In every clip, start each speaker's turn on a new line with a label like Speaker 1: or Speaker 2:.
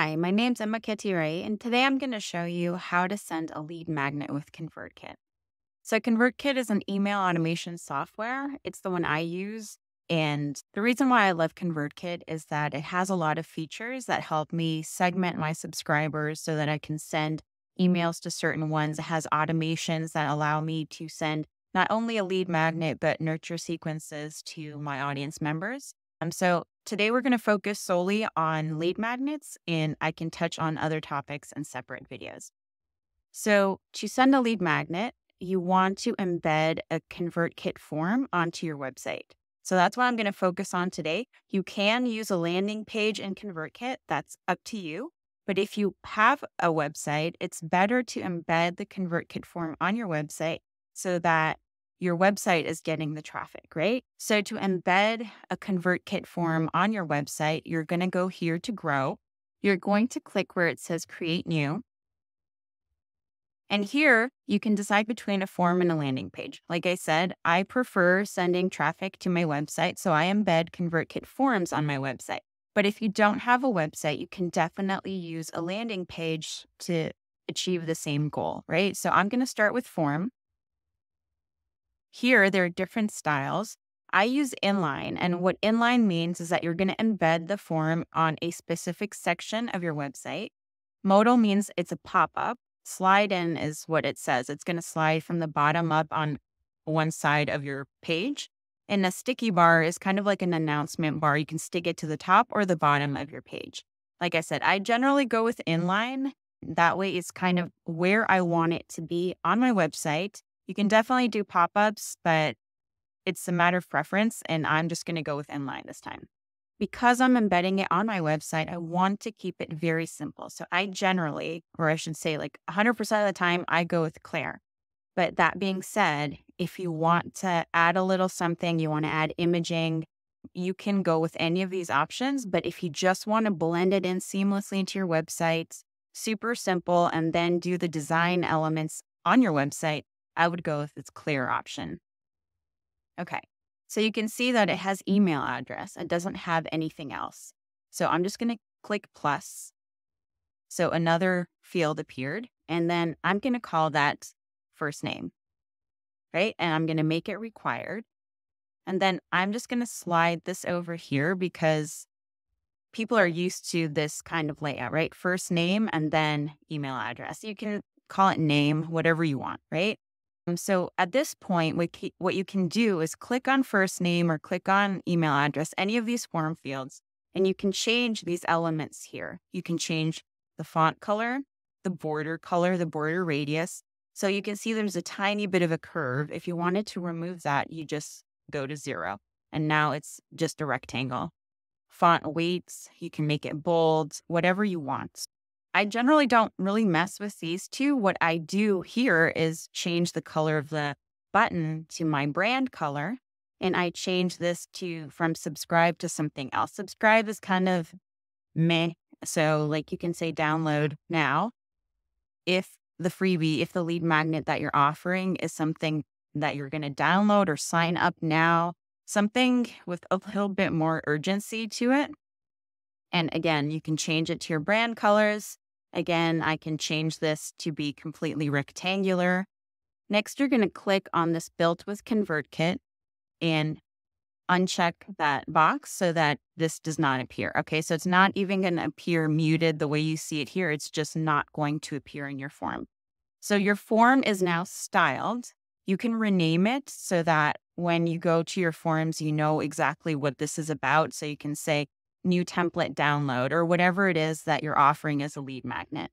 Speaker 1: Hi, my name's Emma Ray, and today I'm going to show you how to send a lead magnet with ConvertKit. So, ConvertKit is an email automation software. It's the one I use. And the reason why I love ConvertKit is that it has a lot of features that help me segment my subscribers so that I can send emails to certain ones. It has automations that allow me to send not only a lead magnet, but nurture sequences to my audience members. Um, so today we're going to focus solely on lead magnets, and I can touch on other topics in separate videos. So to send a lead magnet, you want to embed a ConvertKit form onto your website. So that's what I'm going to focus on today. You can use a landing page in ConvertKit. That's up to you. But if you have a website, it's better to embed the ConvertKit form on your website so that your website is getting the traffic, right? So to embed a ConvertKit mm-hmm. form on your website, you're going to go here to grow. You're going to click where it says create new. And here you can decide between a form and a landing page. Like I said, I prefer sending traffic to my website, so I embed ConvertKit forms on my website. But if you don't have a website, you can definitely use a landing page to achieve the same goal, right? So I'm going to start with form. Here, there are different styles. I use inline, and what inline means is that you're going to embed the form on a specific section of your website. Modal means it's a pop up. Slide in is what it says. It's going to slide from the bottom up on one side of your page. And a sticky bar is kind of like an announcement bar. You can stick it to the top or the bottom of your page. Like I said, I generally go with inline. That way, it's kind of where I want it to be on my website. You can definitely do pop ups, but it's a matter of preference. And I'm just going to go with inline this time. Because I'm embedding it on my website, I want to keep it very simple. So I generally, or I should say, like 100% of the time, I go with Clear. But that being said, if you want to add a little something, you want to add imaging, you can go with any of these options. But if you just want to blend it in seamlessly into your website, super simple, and then do the design elements on your website, I would go with this clear option. Okay, so you can see that it has email address. It doesn't have anything else. So I'm just going to click plus. So another field appeared, and then I'm going to call that first name, right? And I'm going to make it required. And then I'm just going to slide this over here because people are used to this kind of layout, right? First name and then email address. You can call it name, whatever you want, right? Um, so at this point, what you can do is click on first name or click on email address, any of these form fields, and you can change these elements here. You can change the font color, the border color, the border radius, so you can see there's a tiny bit of a curve. If you wanted to remove that, you just go to zero. And now it's just a rectangle. Font weights, you can make it bold, whatever you want. I generally don't really mess with these two. What I do here is change the color of the button to my brand color. And I change this to from subscribe to something else. Subscribe is kind of meh. So, like you can say download now. If the freebie, if the lead magnet that you're offering is something that you're going to download or sign up now, something with a little bit more urgency to it. And again, you can change it to your brand colors. Again, I can change this to be completely rectangular. Next, you're going to click on this built with ConvertKit and uncheck that box so that this does not appear. Okay, so it's not even going to appear muted the way you see it here. It's just not going to appear in your form. So your form is now styled. You can rename it so that when you go to your forms, you know exactly what this is about. So you can say new template download or whatever it is that you're offering as a lead magnet.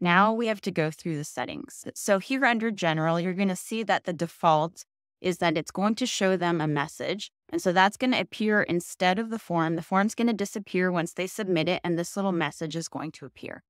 Speaker 1: Now we have to go through the settings. So here under general, you're going to see that the default is that it's going to show them a message. And so that's going to appear instead of the form. The form's going to disappear once they submit it, and this little message is going to appear.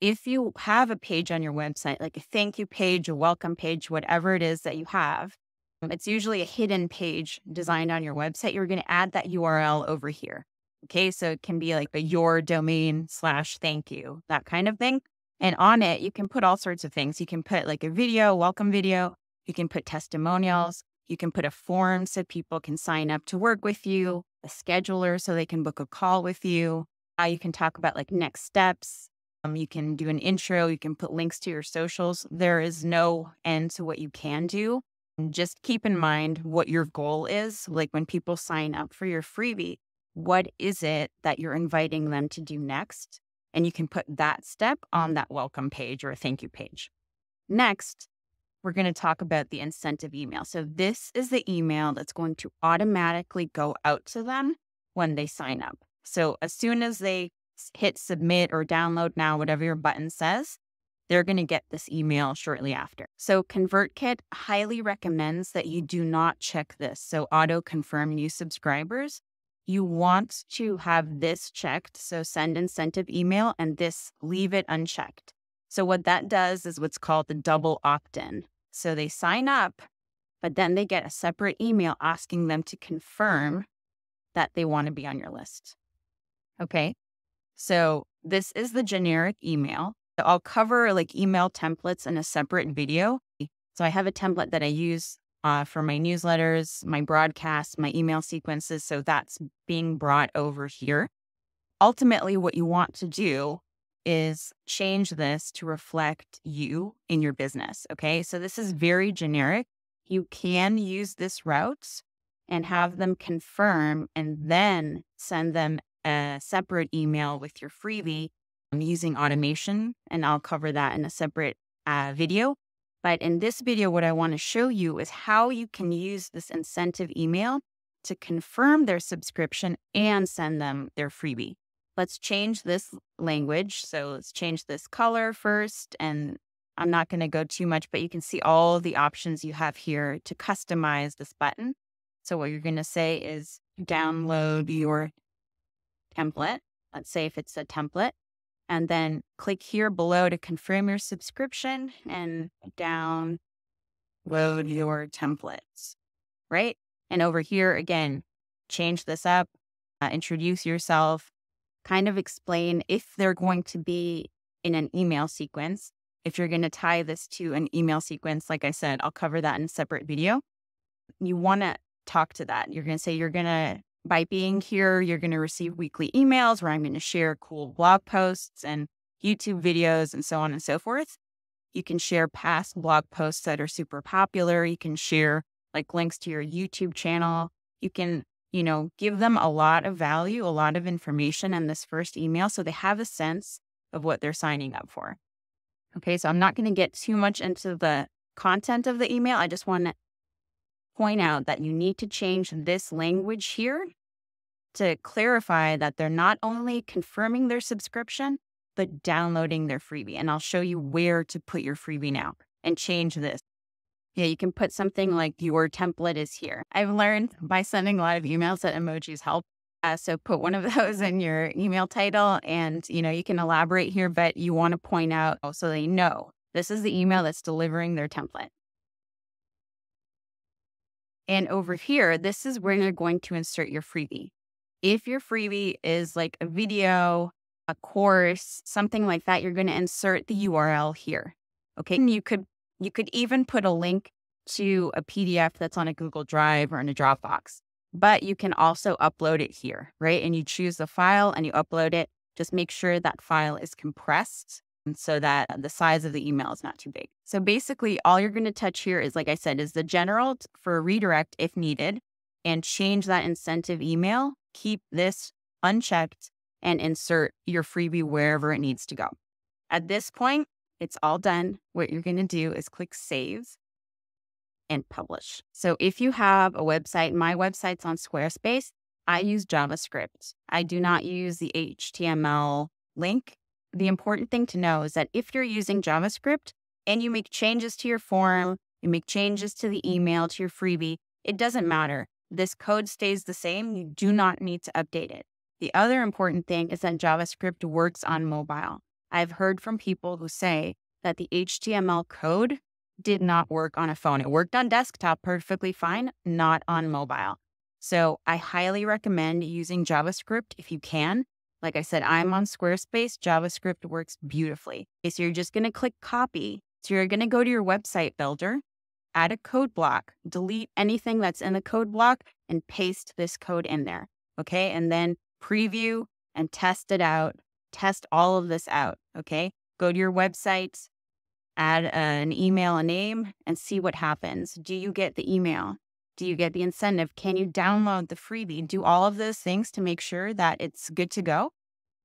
Speaker 1: If you have a page on your website, like a thank you page, a welcome page, whatever it is that you have, it's usually a hidden page designed on your website. You're going to add that URL over here. Okay. So it can be like a your domain slash thank you, that kind of thing. And on it, you can put all sorts of things. You can put like a video, welcome video. You can put testimonials. You can put a form so people can sign up to work with you, a scheduler so they can book a call with you. Uh, you can talk about like next steps. Um, you can do an intro. You can put links to your socials. There is no end to what you can do. Just keep in mind what your goal is. Like when people sign up for your freebie, what is it that you're inviting them to do next? And you can put that step on mm-hmm. that welcome page or a thank you page. Next, we're going to talk about the incentive email. So, this is the email that's going to automatically go out to them when they sign up. So, as soon as they hit submit or download now, whatever your button says, they're going to get this email shortly after. So, ConvertKit highly recommends that you do not check this. So, auto confirm new subscribers. You want to have this checked. So, send incentive email and this leave it unchecked. So, what that does is what's called the double opt in. So, they sign up, but then they get a separate email asking them to confirm that they want to be on your list. Okay. So, this is the generic email. I'll cover like email templates in a separate video. So I have a template that I use uh, for my newsletters, my broadcasts, my email sequences. So that's being brought over here. Ultimately, what you want to do is change this to reflect you in your business. Okay. So this is very generic. You can use this route and have them confirm and then send them a separate email with your freebie I'm using automation, and I'll cover that in a separate uh, video. But in this video, what I want to show you is how you can use this incentive email to confirm their subscription and send them their freebie. Let's change this language. So let's change this color first. And I'm not going to go too much, but you can see all the options you have here to customize this button. So what you're going to say is download your template. Let's say if it's a template, and then click here below to confirm your subscription and download your templates, right? And over here, again, change this up, uh, introduce yourself, kind of explain if they're going to be in an email sequence. If you're going to tie this to an email sequence, like I said, I'll cover that in a separate video. You want to talk to that. You're going to say you're going to by being here, you're going to receive weekly emails where I'm going to share cool blog posts and YouTube videos and so on and so forth. You can share past blog posts that are super popular. You can share like links to your YouTube channel. You can, you know, give them a lot of value, a lot of information in this first email so they have a sense of what they're signing up for. Okay, so I'm not going to get too much into the content of the email. I just want to point out that you need to change this language here to clarify that they're not only confirming their subscription, but downloading their freebie. And I'll show you where to put your freebie now and change this. Yeah, you can put something like your template is here. I've learned by sending a lot of emails that emojis help. Uh, so put one of those in your email title and you know you can elaborate here, but you want to point out so they know this is the email that's delivering their template. And over here, this is where you're going to insert your freebie. If your freebie is like a video, a course, something like that, you're going to insert the URL here. Okay. And you could you could even put a link to a PDF that's on a Google Drive or in a Dropbox. But you can also upload it here, right? And you choose the file and you upload it. Just make sure that file is compressed so that uh, the size of the email is not too big. So basically, all you're going to touch here is, like I said, is the general for redirect if needed, and change that incentive email. Keep this unchecked and insert your freebie wherever it needs to go. At this point, it's all done. What you're going to do is click save and publish. So if you have a website, my website's on Squarespace, I use JavaScript. I do not use the HTML link the important thing to know is that if you're using JavaScript and you make changes to your form, you make changes to the email, to your freebie, it doesn't matter. This code stays the same. You do not need to update it. The other important thing is that JavaScript works on mobile. I've heard from people who say that the HTML code did not work on a phone. It worked on desktop perfectly fine, not on mobile. So I highly recommend using JavaScript if you can. Like I said, I'm on Squarespace. JavaScript works beautifully. Okay, so you're just going to click copy. So you're going to go to your website builder, add a code block, delete anything that's in the code block, and paste this code in there. Okay. And then preview and test it out. Test all of this out. Okay. Go to your website, add an email, a name, and see what happens. Do you get the email? Do you get the incentive? Can you download the freebie? Do all of those things to make sure that it's good to go.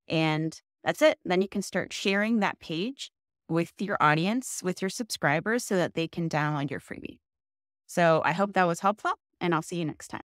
Speaker 1: And that's it. Then you can start sharing that page with your audience, with your subscribers, so that they can download your freebie. So I hope that was helpful, and I'll see you next time.